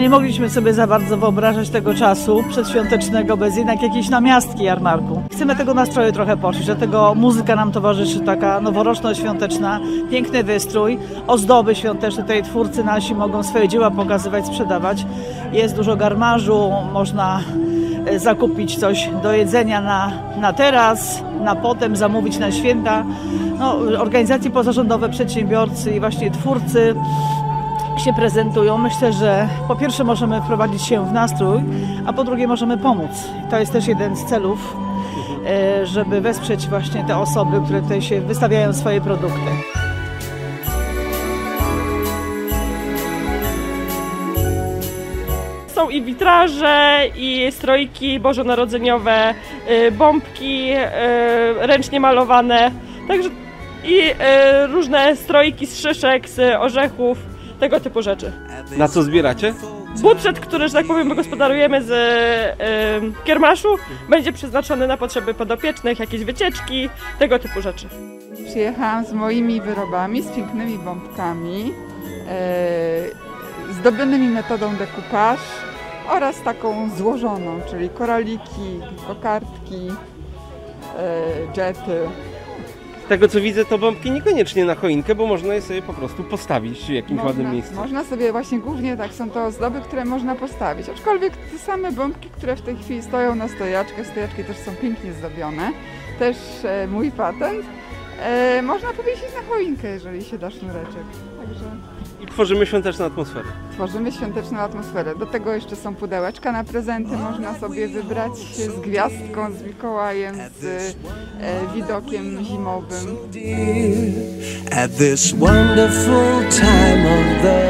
nie mogliśmy sobie za bardzo wyobrażać tego czasu przedświątecznego bez jednak jakiejś namiastki jarmarku. Chcemy tego nastroju trochę poczuć, dlatego muzyka nam towarzyszy, taka noworoczno-świąteczna, piękny wystrój, ozdoby świąteczne, tutaj twórcy nasi mogą swoje dzieła pokazywać, sprzedawać. Jest dużo garmarzu, można e, zakupić coś do jedzenia na, na teraz, na potem, zamówić na święta. No, organizacje pozarządowe, przedsiębiorcy i właśnie twórcy się prezentują. Myślę, że po pierwsze możemy wprowadzić się w nastrój, a po drugie możemy pomóc. To jest też jeden z celów, e, żeby wesprzeć właśnie te osoby, które tutaj się wystawiają swoje produkty. Są i witraże, i strojki bożonarodzeniowe, y, bombki y, ręcznie malowane, także i różne strojki z szyszek, z orzechów, tego typu rzeczy. Na co zbieracie? Budżet, który, że tak powiem, wygospodarujemy z y, kiermaszu, będzie przeznaczony na potrzeby podopiecznych, jakieś wycieczki, tego typu rzeczy. Przyjechałam z moimi wyrobami, z pięknymi bombkami, e, zdobionymi metodą decoupage oraz taką złożoną, czyli koraliki, kokardki, jety. Tego co widzę, to bombki niekoniecznie na choinkę, bo można je sobie po prostu postawić w jakimś ładnym miejscu. można sobie właśnie głównie tak są to ozdoby, które można postawić. Aczkolwiek te same bombki, które w tej chwili stoją na stojaczkę, stojaczki też są pięknie zdobione. Też e, mój patent. E, można powiesić na choinkę, jeżeli się da sznureczek. Także I tworzymy świąteczną atmosferę. tworzymy świąteczną atmosferę. Do tego jeszcze są pudełeczka na prezenty, można sobie wybrać z gwiazdką, z Mikołajem, z e, widokiem zimowym. At this wonderful time of the